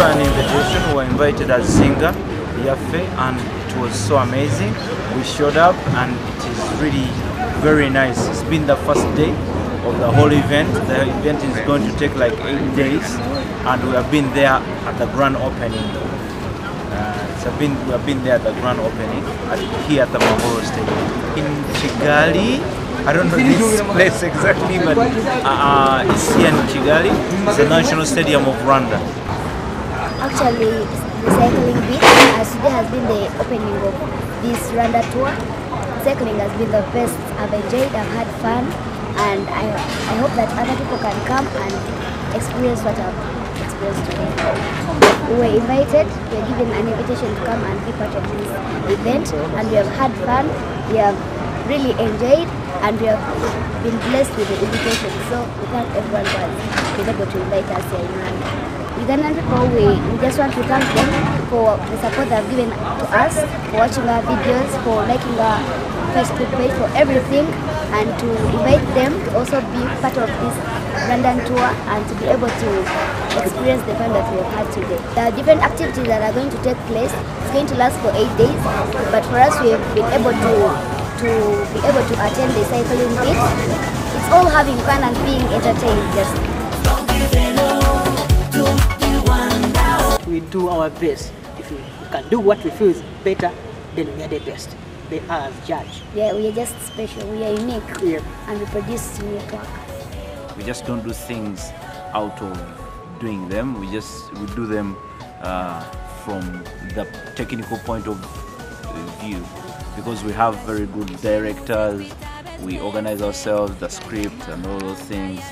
through an invitation, we were invited as Zinga, Yaffe, and it was so amazing. We showed up and it is really very nice. It's been the first day of the whole event. The event is going to take like eight days and we have been there at the grand opening. Uh, it's been, we have been there at the grand opening at, here at the Mahoro Stadium. In Kigali, I don't know this place exactly, but uh, uh, it's here in Kigali. It's the national stadium of Rwanda. Actually, cycling bit, as today has been the opening of this Rwanda tour. Cycling has been the best. I've enjoyed, I've had fun, and I, I hope that other people can come and experience what I've experienced today. We were invited, we were given an invitation to come and be part of this event, and we have had fun, we have really enjoyed, and we have been blessed with the invitation. So we thank everyone who has able to invite us here in Rwanda. Ugandan people, we, we just want to thank them for the support they have given to us, for watching our videos, for liking our Facebook page, for everything, and to invite them to also be part of this Rwanda tour and to be able to experience the fun that we have had today. There are different activities that are going to take place. It's going to last for eight days, but for us, we have been able to to be able to attend the cycling bit. It's all having fun and being entertained. Just we do our best. If we can do what we feel is better, then we are the best. They are as judge. yeah, we are just special. We are unique, Yeah. and we produce unique work. We just don't do things out of doing them. We just we do them uh, from the technical point of view because we have very good directors. We organize ourselves, the script and all those things.